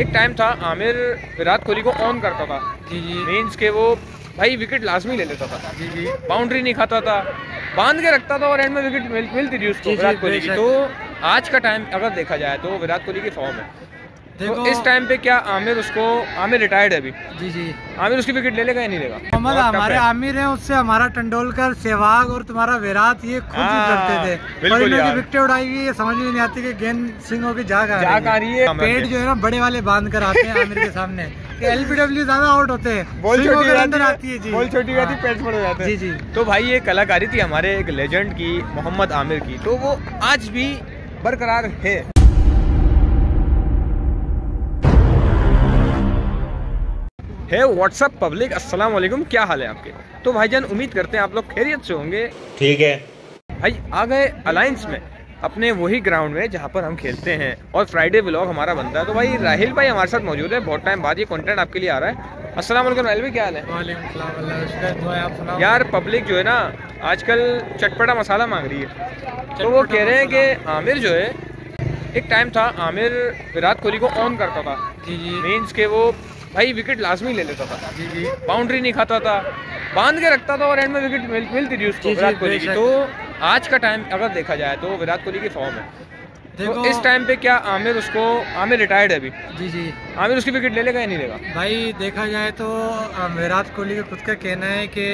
एक टाइम था आमिर विराट कोहली को ऑन करता था। जी जी। मीन्स के वो भाई विकेट लाजमी ले लेता था। जी जी। बाउंड्री नहीं खाता था। बाँध के रखता था और एंड में विकेट मिल, मिलती थी उसको विराट कोहली की। तो आज का टाइम अगर देखा जाए तो विराट कोहली की फॉर्म है। देखो। तो इस टाइम पे क्या आमिर उसको आमिर रिटायर्ड है अभी? जी जी। आमिर उसकी विकेट ले लेगा या नहीं लेगा? मोहम्मद हमारे है। आमिर हैं उससे हमारा टंडोलकर सहवाग और तुम्हारा विराट ये खुद हाँ, करते थे। और इन्होंने। विकेट उड़ाई हुई है समझ में नहीं आती कि गेंद सिंहों की जाग आ रही है। पेट जो है ना बड़े वाले बाँध कर आते हैं आमिर के सामने। एलबीडब्ल्यू ज़्यादा आउट होते हैं। बॉल छोटी अंदर आती है है जी। बॉल छोटी जाती है हाँ। पेट बड़े जाते हैं। जी जी। तो भाई ये कलाकारी थी हमारे एक लेजेंड की मोहम्मद आमिर की। तो वो आज भी बरकरार है। है व्हाट्सअप पब्लिक अस्सलाम वालेकुम क्या हाल है आपके? तो भाईजान उम्मीद करते हैं आप लोग खैरियत से होंगे। ठीक है। भाई आ गए अलायंस में अपने वही ग्राउंड में जहाँ पर हम खेलते हैं। और फ्राइडे व्लॉग हमारा बनता है। तो भाई राहिल भाई हमारे साथ मौजूद है बहुत टाइम बाद ये कंटेंट आपके लिए आ रहा है। अस्सलाम वालेकुम राहिल भाई क्या हाल है? वालेकुम सलाम अल्लाह का शुक्र दुआ है, आप सुनाओ यार पब्लिक जो है ना आजकल चटपटा मसाला मांग रही है। तो वो कह रहे हैं कि आमिर जो है एक टाइम था आमिर विराट कोहली को ऑन करता था। जी जी। मीन्स के वो भाई विकेट लाजमी ले लेता था। बाउंड्री नहीं खाता था। बाँध के रखता था और एंड में विकेट मिलती थी उसको विराट कोहली की। तो आज का टाइम अगर देखा जाए तो विराट कोहली की फॉर्म है। देखो तो इस टाइम पे क्या आमिर उसको आमिर रिटायर्ड है अभी जी जी आमिर उसकी विकेट ले लेगा या नहीं लेगा भाई देखा जाए तो विराट कोहली का खुद का कहना है कि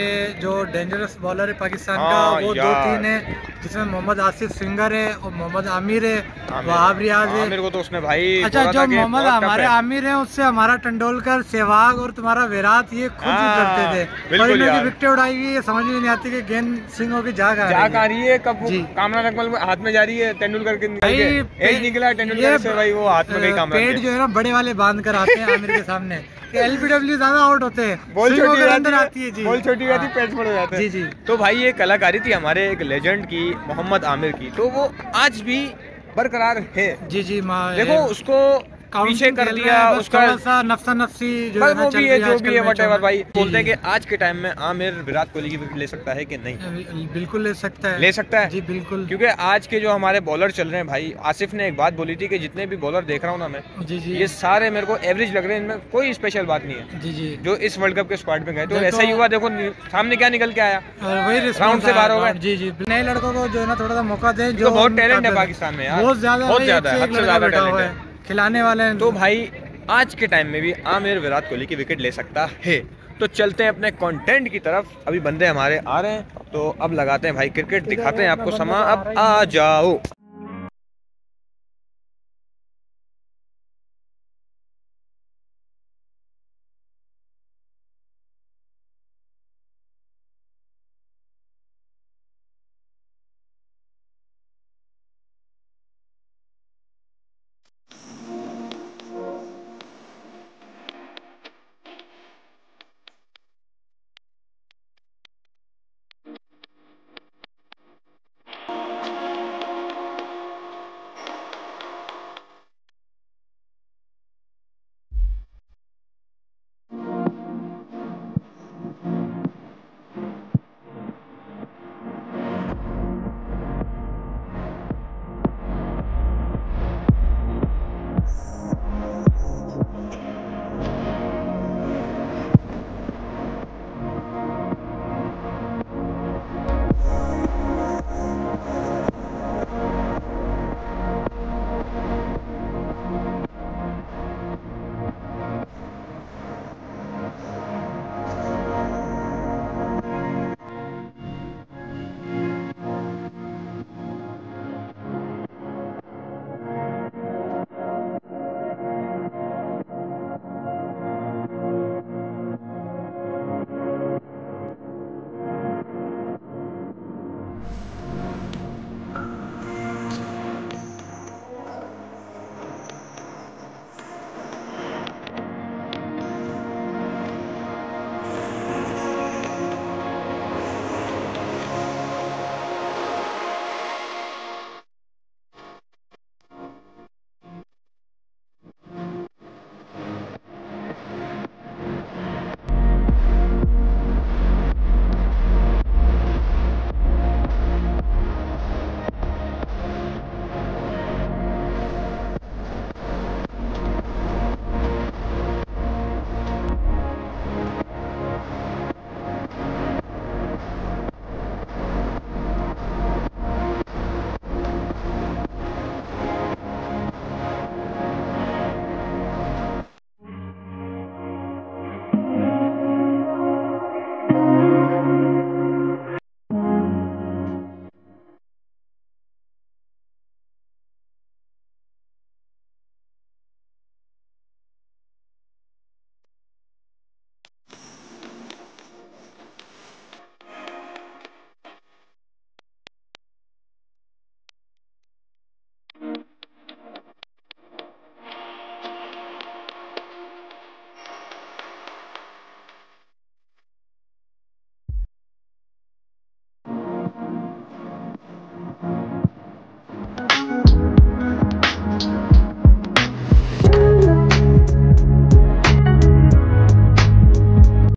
जो डेंजरस बॉलर है पाकिस्तान का हाँ, वो दो। तीन है जिसमें मोहम्मद आसिफ सिंगर है और मोहम्मद आमिर है वहाब रियाज है आमिर को तो उसने भाई अच्छा जो मोहम्मद हमारे है। आमिर हैं उससे हमारा टंडोलकर सहवाग और तुम्हारा विराट ये खुद हाँ, करते थे बिल्कुल और इन्होंने। विकेट उड़ाई हुई है समझ में नहीं आती कि गेंद सिंह की जाग आ रही है रही है कब। कामना रकमल हाथ में जा रही है तेंदुलकर के एज निकला तेंदुलकर से भाई वो हाथ में कहीं काम पेट जो है ना बड़े वाले बाँध कर आते हैं आमिर के सामने। एलबीडब्ल्यू ज़्यादा आउट होते हैं। बॉल छोटी अंदर आती है जी। बॉल छोटी हो जाती। पेट बड़े जाते हैं। जी जी। तो भाई ये कलाकारी थी हमारे एक लेजेंड की मोहम्मद आमिर की। तो वो आज भी बरकरार है। जी जी माँ देखो उसको पीछे कर दिया उसका सा नफसा नफसी जो है वो भी है जो भी है मैचों वटेवर भाई। बोलते हैं कि आज के टाइम में आमिर विराट कोहली की विकेट ले सकता है कि नहीं? बिल्कुल ले सकता है। ले सकता है? जी बिल्कुल। क्योंकि आज के जो हमारे बॉलर चल रहे हैं भाई आसिफ ने एक बात बोली थी कि जितने भी बॉलर देख रहा हूँ ना मैं जी जी। ये सारे मेरे को एवरेज लग रहे हैं इनमें कोई स्पेशल बात नहीं है। जी जी। जो इस वर्ल्ड कप के स्क्वाड में गए तो ऐसा ही हुआ देखो सामने क्या निकल के आया? वही राउंड से बाहर हो गए। जी जी। नए लड़कों को जो है ना थोड़ा सा मौका दें तो जो बहुत टैलेंट है पाकिस्तान में यार। बहुत ज़्यादा बहुत ज़्यादा टैलेंट है। खिलाने वाले हैं। तो भाई, आज के टाइम में भी आमिर विराट कोहली की विकेट ले सकता है। तो चलते हैं अपने कंटेंट की तरफ़। अभी बंदे हमारे आ रहे हैं तो अब लगाते हैं भाई क्रिकेट दिखाते हैं आपको समा। अब आ जाओ।